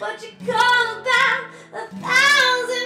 but you call about a thousand.